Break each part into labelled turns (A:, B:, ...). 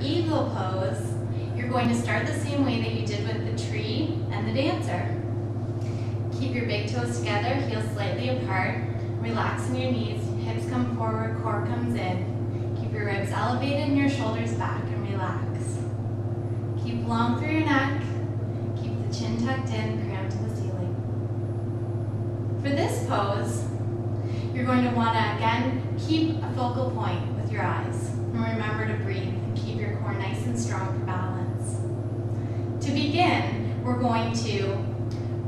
A: eagle pose, you're going to start the same way that you did with the tree and the dancer. Keep your big toes together, heels slightly apart. Relax in your knees, hips come forward, core comes in. Keep your ribs elevated and your shoulders back and relax. Keep long through your neck. Keep the chin tucked in, crown to the ceiling. For this pose, you're going to want to, again, keep a focal point with your eyes. And remember to breathe and keep your core nice and balance. To begin, we're going to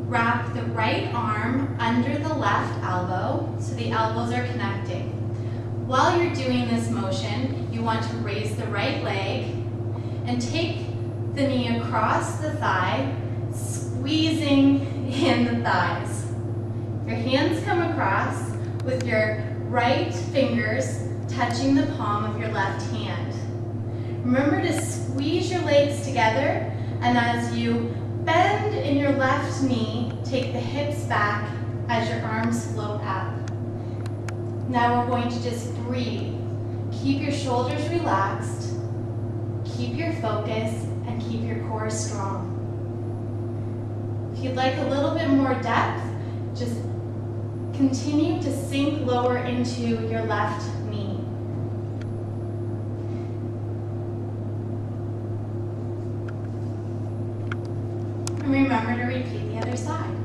A: wrap the right arm under the left elbow so the elbows are connecting. While you're doing this motion, you want to raise the right leg and take the knee across the thigh, squeezing in the thighs. Your hands come across with your right fingers touching the palm of your left hand. Remember to squeeze your legs together and as you bend in your left knee, take the hips back as your arms float up. Now we're going to just breathe. Keep your shoulders relaxed, keep your focus, and keep your core strong. If you'd like a little bit more depth, just continue to sink lower into your left and remember to repeat the other side.